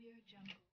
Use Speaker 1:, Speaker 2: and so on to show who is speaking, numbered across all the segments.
Speaker 1: Audio Jungle.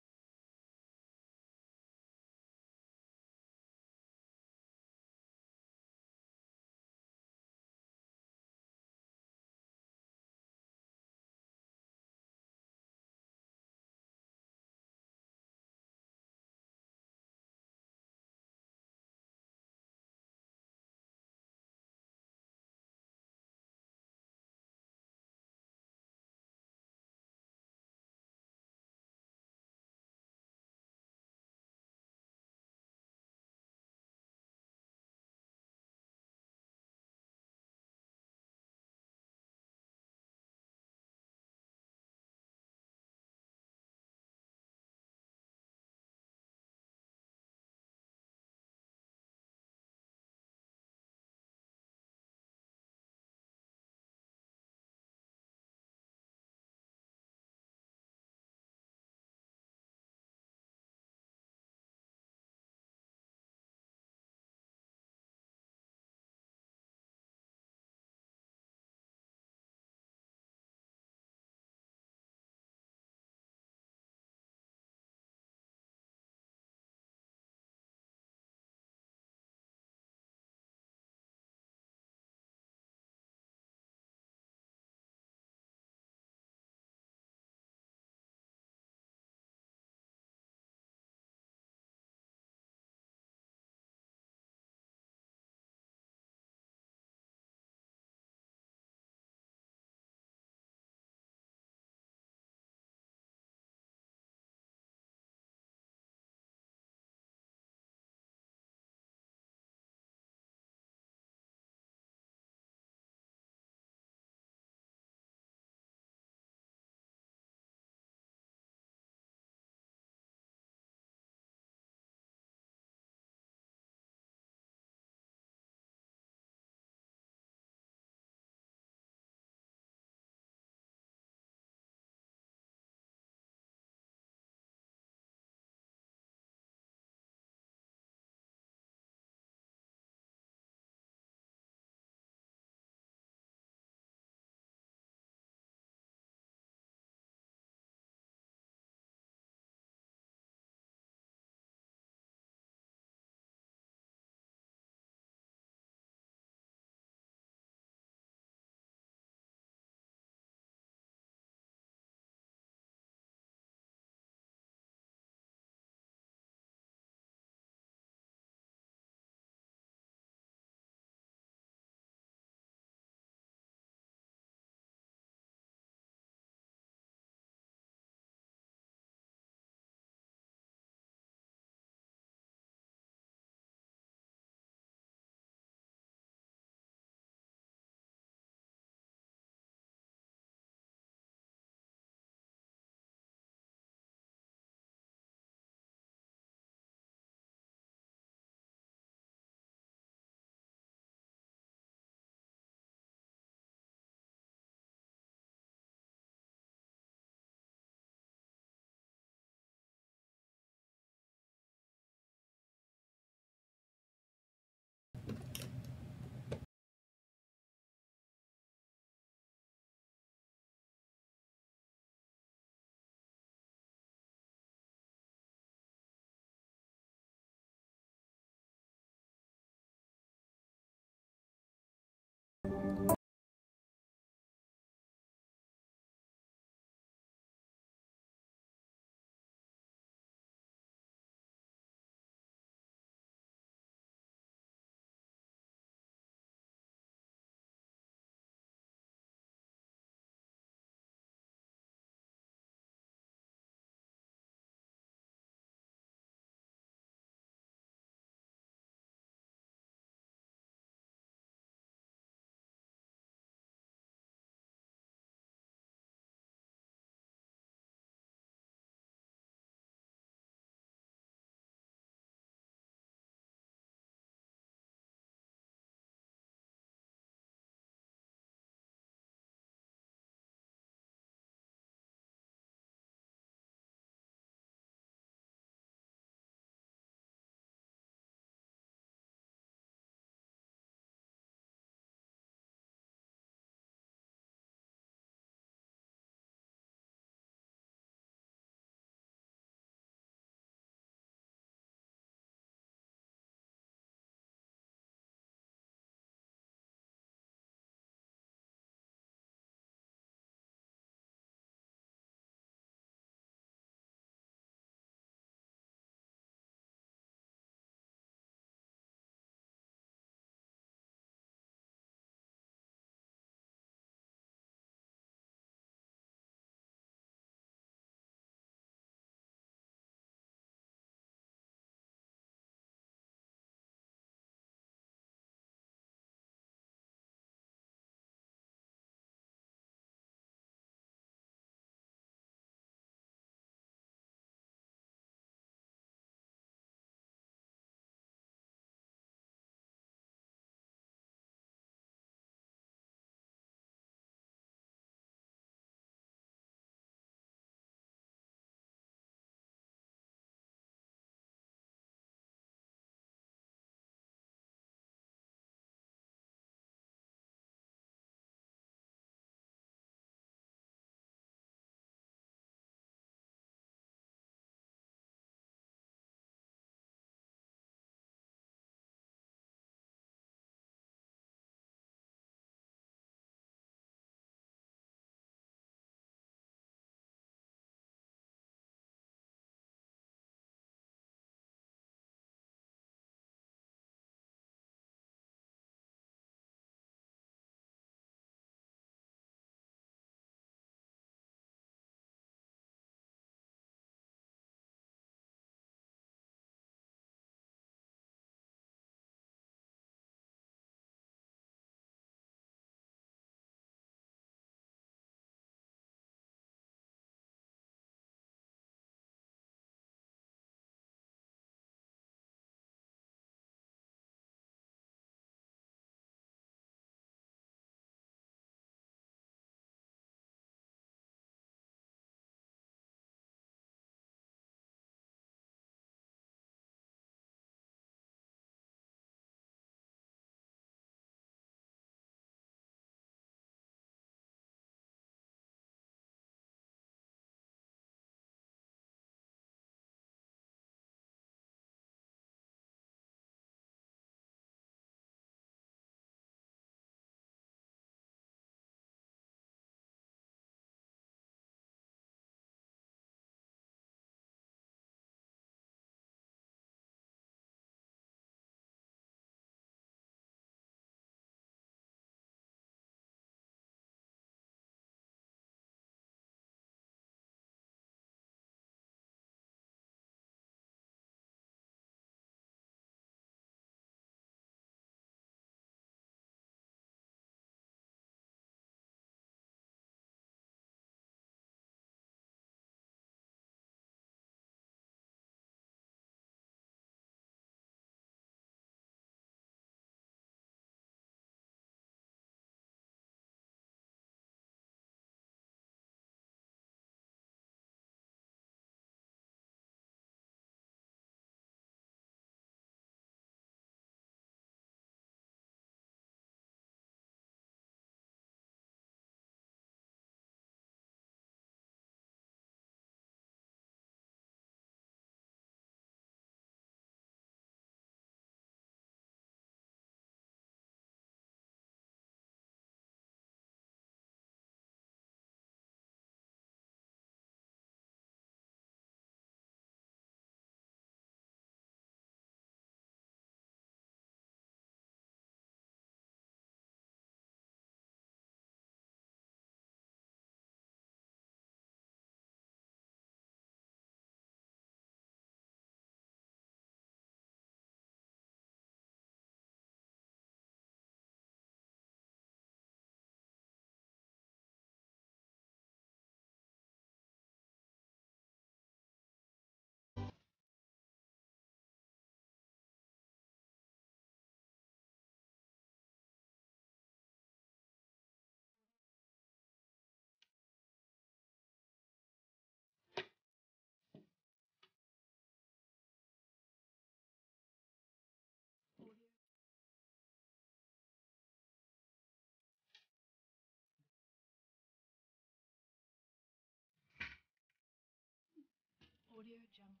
Speaker 1: Audio Jungle.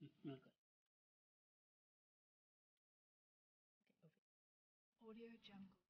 Speaker 2: Not good.
Speaker 1: Okay, Audio Jungle.